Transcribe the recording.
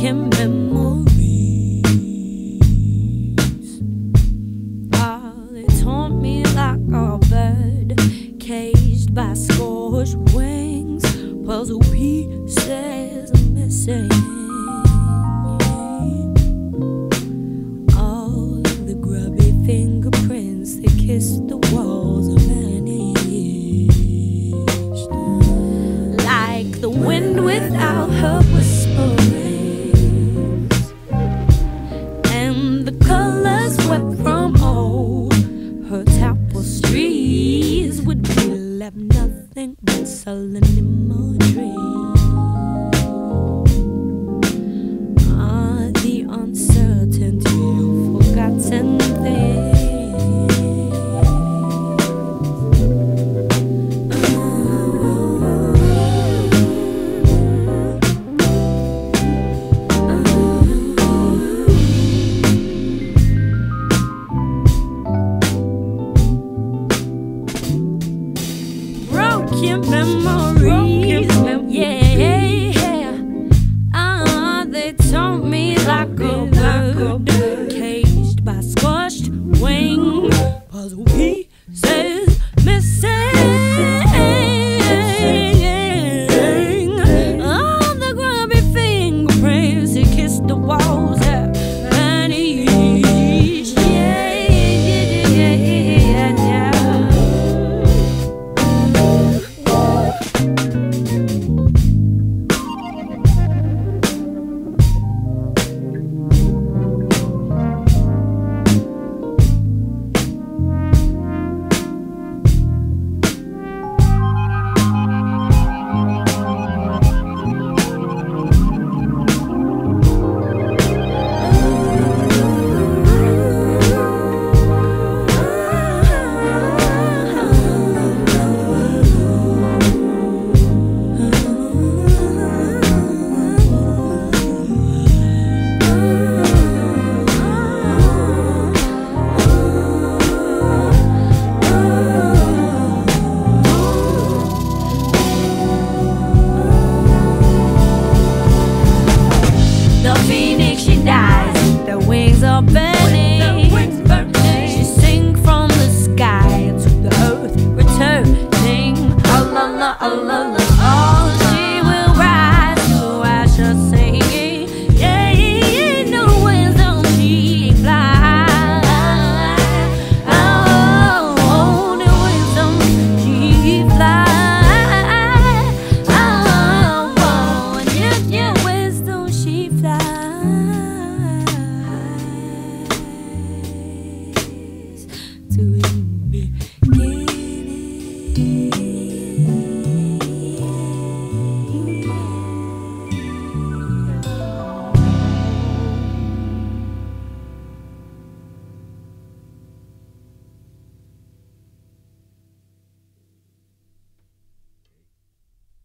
making memories. While they haunt me like a bird, caged by scorched wings, puzzle pieces missing. All the grubby fingerprints that kissed the nothing but sullen Broken memories, The phoenix she dies, the wings are burning. She sink from the sky to the earth, returning. La la, la la,